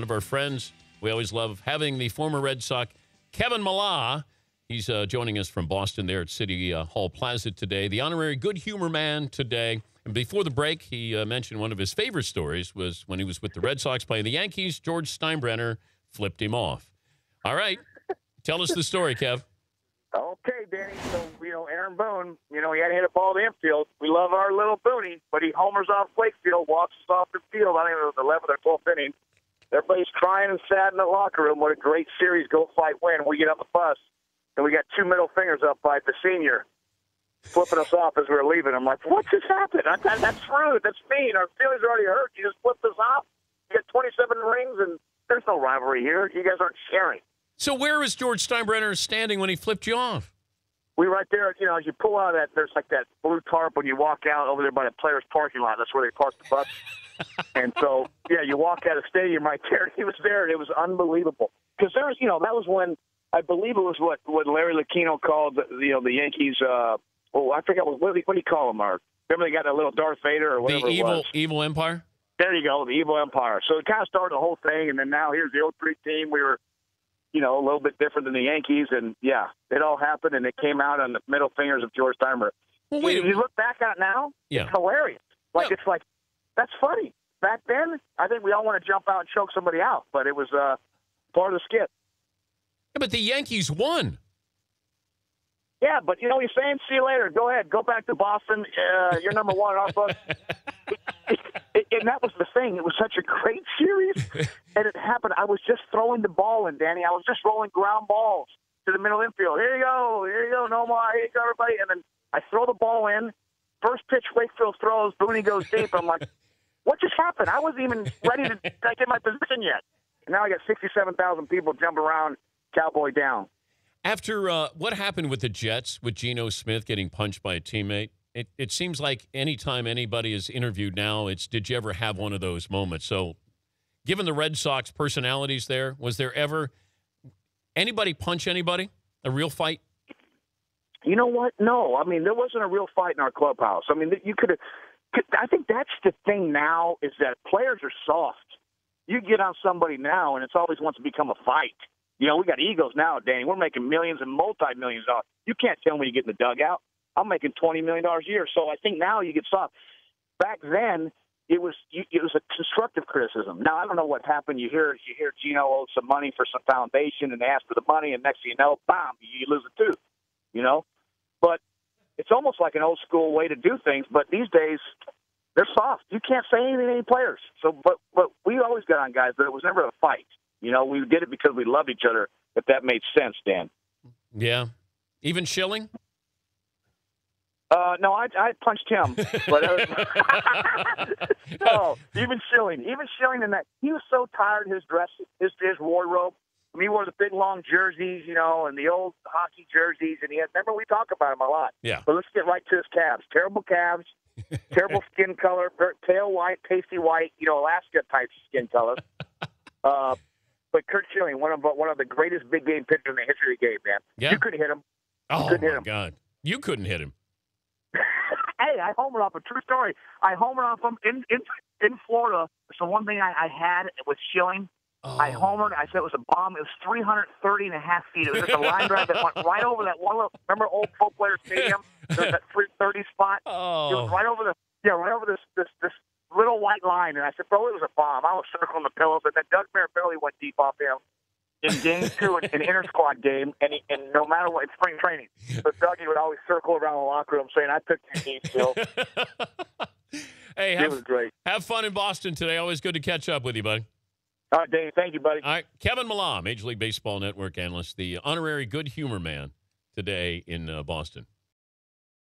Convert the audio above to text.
one of our friends. We always love having the former Red Sox, Kevin Millar. He's uh, joining us from Boston there at City uh, Hall Plaza today. The honorary good humor man today. And before the break, he uh, mentioned one of his favorite stories was when he was with the Red Sox playing the Yankees. George Steinbrenner flipped him off. All right, tell us the story, Kev. Okay, Danny. So, you know, Aaron Boone, you know, he had to hit a ball to infield. We love our little Booney, but he homers off Wakefield, walks us off the field. I think it was the 11th or 12th inning. Everybody's crying and sad in the locker room. What a great series, go fight, win. We get on the bus, and we got two middle fingers up by the senior flipping us off as we were leaving. I'm like, what just happened? I thought, that's rude. That's mean. Our feelings are already hurt. You just flipped us off. You got 27 rings, and there's no rivalry here. You guys aren't sharing. So where was George Steinbrenner standing when he flipped you off? We right there, you know, as you pull out of that, there's like that blue tarp when you walk out over there by the players' parking lot. That's where they park the bus. and so, yeah, you walk out of the stadium right there. He was there, and it was unbelievable. Because there was, you know, that was when I believe it was what what Larry Lucchino called, the, you know, the Yankees. Uh, oh, I forget what what do you, what do you call them? Or remember they got that little Darth Vader or whatever the evil evil empire. There you go, the evil empire. So it kind of started the whole thing, and then now here's the 03 team. We were, you know, a little bit different than the Yankees, and yeah, it all happened, and it came out on the middle fingers of George Steinbrenner. Well, wait. If you look back at it now, Yeah. it's hilarious. Like Yeah. it's like that's funny. Back then, I think we all want to jump out and choke somebody out, but it was uh, part of the skit. Yeah, but the Yankees won. Yeah, but you know what he's saying? See you later. Go ahead. Go back to Boston. Uh, you're number one in our book. And that was the thing. It was such a great series, and it happened. I was just throwing the ball in, Danny. I was just rolling ground balls to the middle infield. Here you go. Here you go. No more. Here you go, everybody. And then I throw the ball in. First pitch, Wakefield throws. Booney goes deep. I'm like, what just happened? I wasn't even ready to get my position yet. And now I got 67,000 people jumping around, cowboy down. After uh, what happened with the Jets, with Geno Smith getting punched by a teammate, it, it seems like anytime anybody is interviewed now, it's did you ever have one of those moments? So, given the Red Sox personalities there, was there ever anybody punch anybody? A real fight? You know what? No, I mean there wasn't a real fight in our clubhouse. I mean you could have. I think that's the thing now is that players are soft. You get on somebody now, and it's always wants to become a fight. You know, we got egos now, Danny. We're making millions and multi millions dollars. You can't tell me you get in the dugout. I'm making twenty million dollars a year, so I think now you get soft. Back then, it was it was a constructive criticism. Now I don't know what happened. You hear you hear Geno owed some money for some foundation, and asked for the money, and next thing you know, bam, you lose a tooth. You know, but it's almost like an old school way to do things. But these days, they're soft. You can't say anything to any players. So, but but we always got on guys, but it was never a fight. You know, we did it because we loved each other. If that made sense, Dan. Yeah. Even Schilling? Uh, no, I I punched him, but uh, no, even Schilling, even Schilling in that he was so tired of his dress, his his wardrobe. I mean, he wore the big long jerseys, you know, and the old hockey jerseys, and he had. Remember, we talk about him a lot. Yeah. But let's get right to his calves. Terrible calves, terrible skin color, pale white, pasty white, you know, Alaska type skin color. Uh, but Curt Schilling, one of one of the greatest big game pitchers in the history of the game, man. Yeah. You could hit him. Oh, couldn't hit my him. God. You couldn't hit him. Hey, I homered off a true story. I homered off him in in in Florida. So one thing I, I had with Schilling, I Oh. homered. I said it was a bomb. It was 330 and a half feet. It was just a line drive that went right over that one. Little, remember old Player Stadium? There's that 330 spot. Oh. It was Oh. right over the yeah, right over this this this little white line. And I said, bro, it was a bomb. I was circling the pillows, and that Doug Mirabelli went deep off him. In game two, an an inter squad game, and he, and no matter what, it's spring training. So Dougie would always circle around the locker room saying, "I took your team still." hey, It was have, great. have fun in Boston today. Always good to catch up with you, buddy. All right, Dave. Thank you, buddy. All right, Kevin Millar, Major League Baseball Network analyst, the honorary good humor man today in uh, Boston.